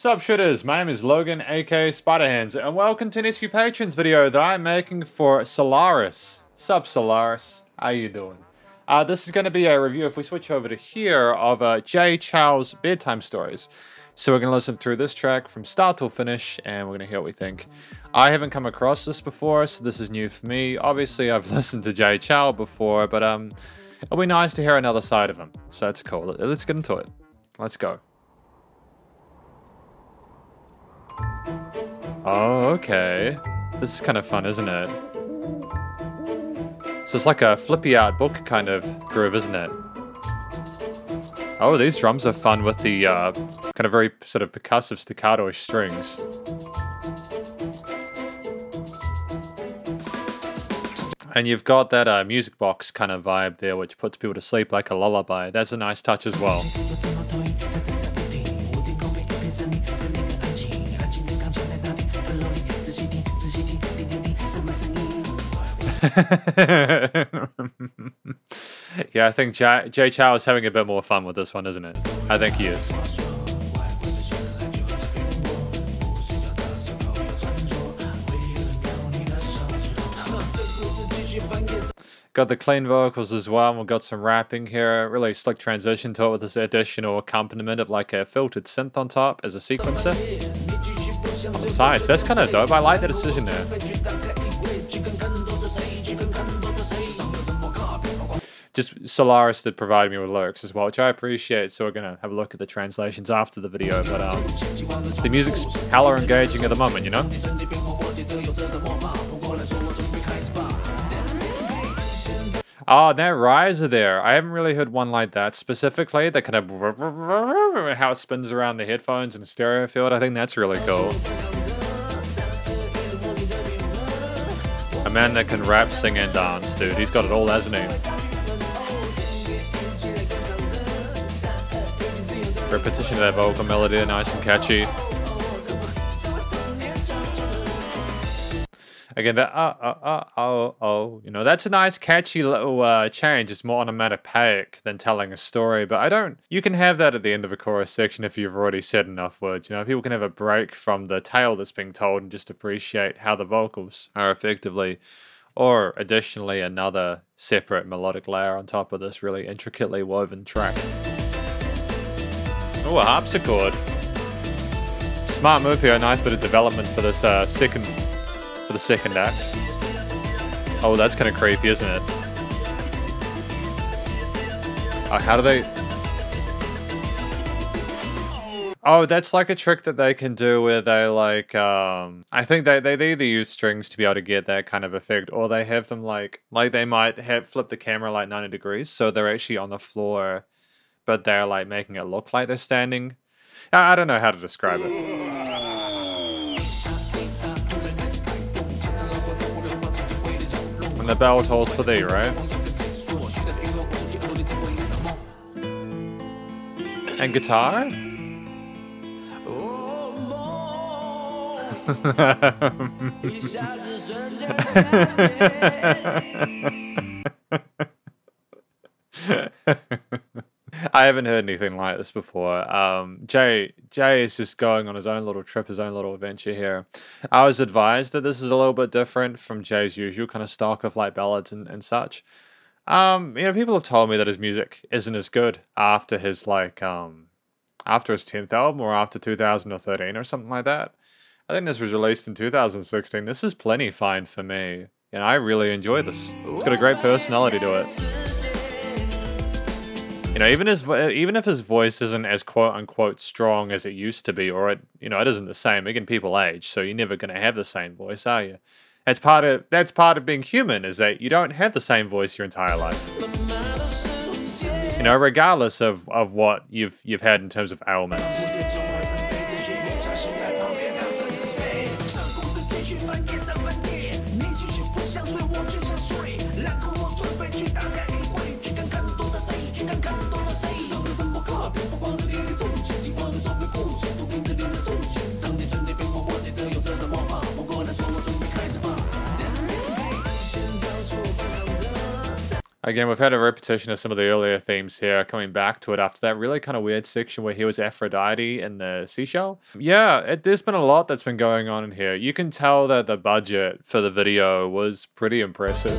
Sup Shredders, my name is Logan aka Spiderhands and welcome to this few patrons video that I'm making for Solaris. Sup Solaris, how you doing? Uh, this is going to be a review, if we switch over to here, of uh, Jay Chou's bedtime stories. So we're going to listen through this track from start till finish and we're going to hear what we think. I haven't come across this before, so this is new for me. Obviously I've listened to Jay Chou before, but um, it'll be nice to hear another side of him. So that's cool. Let's get into it. Let's go. Oh, okay. This is kind of fun, isn't it? So it's like a flippy art book kind of groove, isn't it? Oh, these drums are fun with the uh, kind of very sort of percussive staccato strings. And you've got that uh, music box kind of vibe there, which puts people to sleep like a lullaby. That's a nice touch as well. yeah, I think Jay, Jay Chou is having a bit more fun with this one, isn't it? I think he is. Got the clean vocals as well, and we've got some rapping here. Really slick transition to it with this additional accompaniment of like a filtered synth on top as a sequencer. On the sides, that's kind of dope. I like the decision there. Just Solaris did provide me with lyrics as well, which I appreciate. So we're gonna have a look at the translations after the video. But um, the music's hella engaging at the moment, you know. Oh, that riser there. I haven't really heard one like that specifically. That kind of how it spins around the headphones and stereo field. I think that's really cool. A man that can rap, sing, and dance, dude. He's got it all, hasn't he? Repetition of that vocal melody, nice and catchy. Again, that uh, uh, uh, oh, oh, you know, that's a nice catchy little uh, change. It's more onomatopoeic than telling a story, but I don't, you can have that at the end of a chorus section if you've already said enough words. You know, people can have a break from the tale that's being told and just appreciate how the vocals are effectively, or additionally, another separate melodic layer on top of this really intricately woven track. Oh, a harpsichord. Smart move here, nice bit of development for this uh, second, for the second act. Oh, that's kind of creepy, isn't it? Oh, how do they... Oh, that's like a trick that they can do where they like, um, I think they, they, they either use strings to be able to get that kind of effect or they have them like, like they might have flip the camera like 90 degrees. So they're actually on the floor but they're like making it look like they're standing. I, I don't know how to describe it. And the bell tolls for thee, right? And guitar? I haven't heard anything like this before. Um, Jay Jay is just going on his own little trip, his own little adventure here. I was advised that this is a little bit different from Jay's usual kind of stock of like ballads and, and such. Um, you know, people have told me that his music isn't as good after his like um after his tenth album or after 2013 or something like that. I think this was released in 2016. This is plenty fine for me. And I really enjoy this. It's got a great personality to it. You know, even his even if his voice isn't as quote unquote strong as it used to be, or it you know it isn't the same. Again, people age, so you're never going to have the same voice, are you? That's part of that's part of being human is that you don't have the same voice your entire life. You know, regardless of, of what you've you've had in terms of ailments. Again, we've had a repetition of some of the earlier themes here, coming back to it after that really kind of weird section where he was Aphrodite in the seashell. Yeah, it, there's been a lot that's been going on in here. You can tell that the budget for the video was pretty impressive.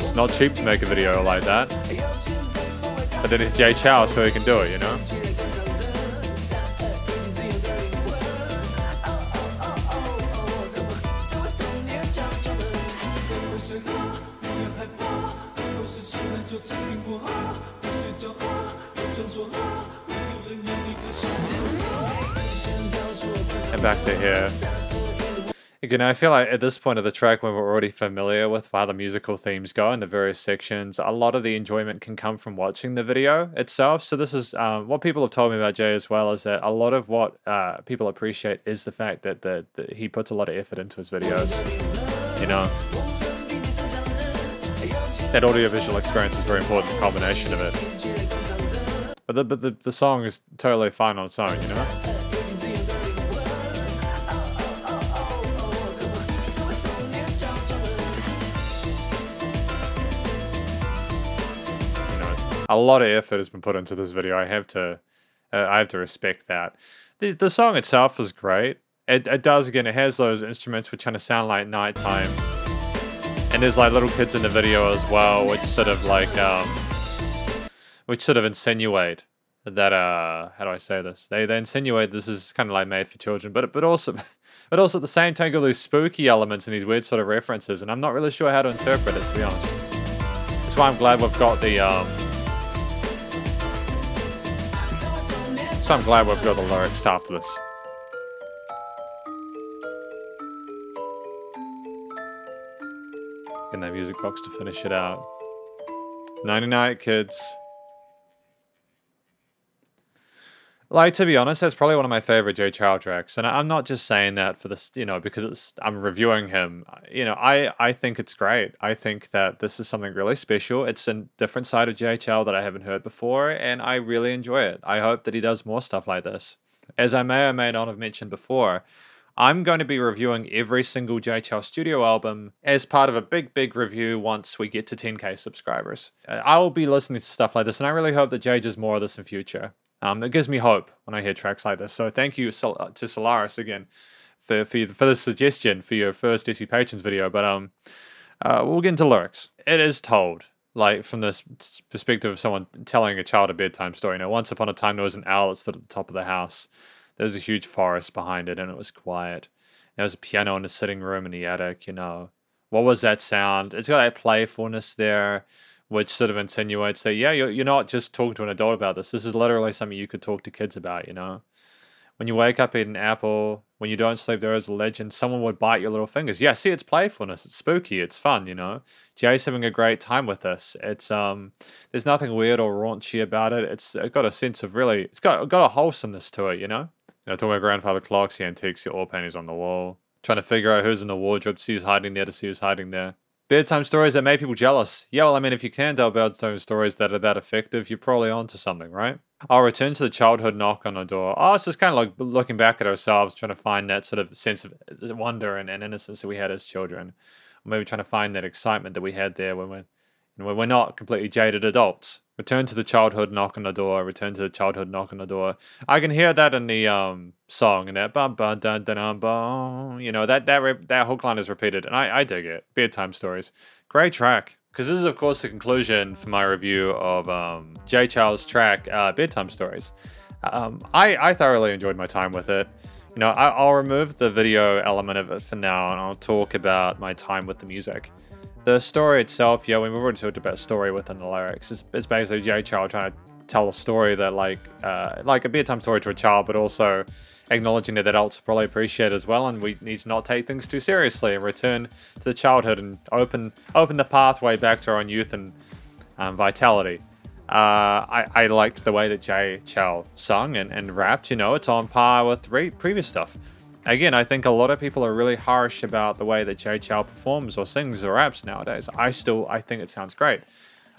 It's not cheap to make a video like that. But then it is Jay Chou, so he can do it, you know? And back to here. Again, I feel like at this point of the track, when we're already familiar with how the musical themes go in the various sections, a lot of the enjoyment can come from watching the video itself. So this is um, what people have told me about Jay as well, is that a lot of what uh, people appreciate is the fact that, that he puts a lot of effort into his videos. You know, that audiovisual experience is very important The combination of it. But the, but the, the song is totally fine on its own, you know? A lot of effort has been put into this video. I have to, uh, I have to respect that. The the song itself is great. It it does again. It has those instruments which kind of sound like nighttime, and there's like little kids in the video as well, which sort of like um, which sort of insinuate that uh, how do I say this? They they insinuate this is kind of like made for children, but but also. But also at the same time, got these spooky elements and these weird sort of references, and I'm not really sure how to interpret it, to be honest. That's why I'm glad we've got the um, So I'm glad we've got the lyrics after this. In that music box to finish it out. 99 kids. Like to be honest, that's probably one of my favorite Jay Chou tracks, and I'm not just saying that for this, you know, because it's I'm reviewing him. You know, I I think it's great. I think that this is something really special. It's a different side of Jay Chou that I haven't heard before, and I really enjoy it. I hope that he does more stuff like this. As I may or may not have mentioned before, I'm going to be reviewing every single Jay Chou studio album as part of a big, big review once we get to 10k subscribers. I will be listening to stuff like this, and I really hope that Jay does more of this in future. Um, it gives me hope when I hear tracks like this. So thank you uh, to Solaris again for for, for the suggestion for your first SP Patrons video. But um, uh, we'll get into lyrics. It is told like from this perspective of someone telling a child a bedtime story. You know, once upon a time there was an owl that stood at the top of the house. There was a huge forest behind it, and it was quiet. There was a piano in the sitting room in the attic. You know, what was that sound? It's got that playfulness there which sort of insinuates that yeah, you're, you're not just talking to an adult about this. This is literally something you could talk to kids about. You know, when you wake up, eat an apple. When you don't sleep, there is a legend. Someone would bite your little fingers. Yeah, see, it's playfulness. It's spooky. It's fun. You know, Jay's having a great time with this. It's um, there's nothing weird or raunchy about it. It's it got a sense of really. It's got got a wholesomeness to it. You know. You know, talking about grandfather clocks, the antiques, the oil paintings on the wall. Trying to figure out who's in the wardrobe, see who's hiding there, to see who's hiding there. Bedtime stories that make people jealous. Yeah, well, I mean, if you can tell bedtime stories that are that effective, you're probably onto something, right? I'll return to the childhood knock on the door. Oh, it's just kind of like looking back at ourselves, trying to find that sort of sense of uh, wonder and, and innocence that we had as children. Maybe trying to find that excitement that we had there when we're when we're not completely jaded adults. Return to the childhood knock on the door. Return to the childhood knock on the door. I can hear that in the um song and that bum bum dun dun bum. You know that that re- that hook line is repeated, and I I dig it. Bedtime stories, great track. Because this is of course the conclusion for my review of um Jay Chou's track uh, bedtime stories. Um, I I thoroughly enjoyed my time with it. You know, I, I'll remove the video element of it for now, and I'll talk about my time with the music. The story itself, yeah, we've already talked about story within the lyrics. It's, it's basically Jay Chou trying to tell a story that like uh, like a bedtime story to a child, but also acknowledging that adults probably appreciate as well, and we need to not take things too seriously and return to the childhood and open open the pathway back to our own youth and um, vitality. Uh, I, I liked the way that Jay Chou sung and, and rapped. You know, it's on par with re- previous stuff again, I think a lot of people are really harsh about the way that Jay Chou performs or sings or raps nowadays. I still, I think it sounds great.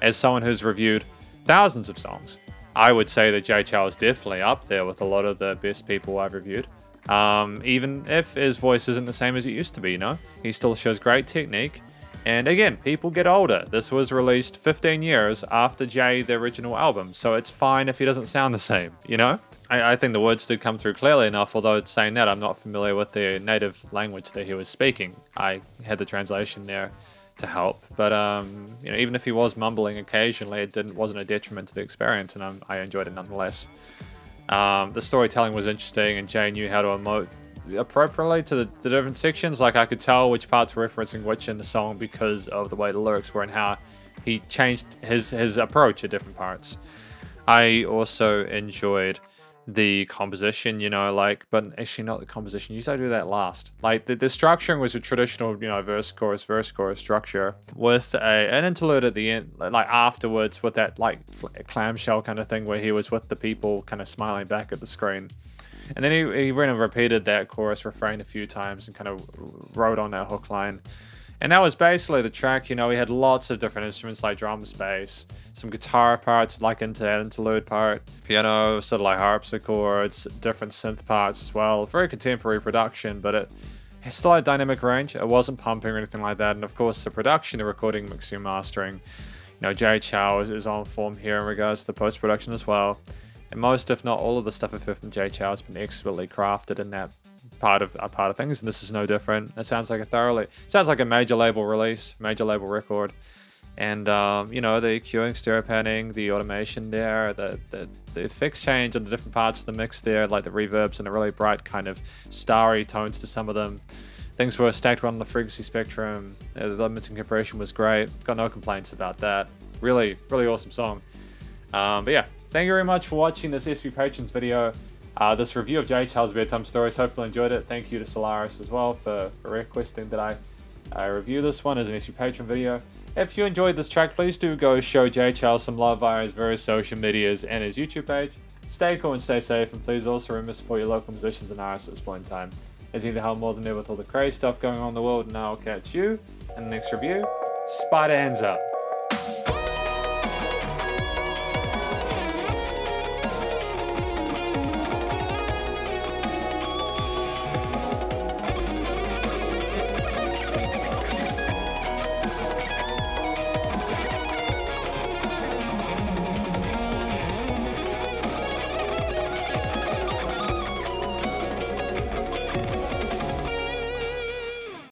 As someone who's reviewed thousands of songs, I would say that Jay Chou is definitely up there with a lot of the best people I've reviewed. Um, even if his voice isn't the same as it used to be, you know, he still shows great technique. And again, people get older. This was released 15 years after Jay, the original album, so it's fine if he doesn't sound the same, you know? I, I think the words did come through clearly enough, although saying that, I'm not familiar with the native language that he was speaking. I had the translation there to help, but um, you know, even if he was mumbling occasionally, it didn't wasn't a detriment to the experience, and I'm, I enjoyed it nonetheless. Um, the storytelling was interesting, and Jay knew how to emote appropriately to the, the, different sections. Like I could tell which parts were referencing which in the song because of the way the lyrics were and how he changed his his approach at different parts. I also enjoyed the composition, you know, like, but actually not the composition. Usually I do that last. Like the, the structuring was a traditional, you know, verse chorus verse chorus structure with a an interlude at the end, like afterwards with that like clamshell kind of thing where he was with the people kind of smiling back at the screen. And then he, he went and repeated that chorus refrain a few times and kind of wrote on that hook line. And that was basically the track, you know, we had lots of different instruments like drums, bass, some guitar parts like into that interlude part, piano, sort of like harpsichords, different synth parts as well. Very contemporary production, but it, it still had dynamic range. It wasn't pumping or anything like that. And of course, the production, the recording, mixing, mastering, you know, Jay Chou is, is on form here in regards to the post-production as well. And most, if not all, of the stuff I've heard from Jay Chou has been expertly crafted in that part of uh, part of things, and this is no different. It sounds like a thoroughly sounds like a major label release, major label record, and um, you know the EQing, stereo panning, the automation there, the, the the effects change on the different parts of the mix there, like the reverbs and the really bright kind of starry tones to some of them. Things were stacked on the frequency spectrum. Uh, the limiting compression was great. Got no complaints about that. Really, really awesome song. Um, but yeah, thank you very much for watching this SP Patrons video. Uh, this review of Jay Chou's Bedtime Stories. Hopefully enjoyed it. Thank you to Solaris as well for, for requesting that I uh, review this one as an SP Patron video. If you enjoyed this track, please do go show Jay Chou some love via his various social medias and his YouTube page. Stay cool and stay safe, and please also remember to support your local musicians and artists at this point in time. You need help more than ever with all the crazy stuff going on in the world, and I'll catch you in the next review. Spiderhands up.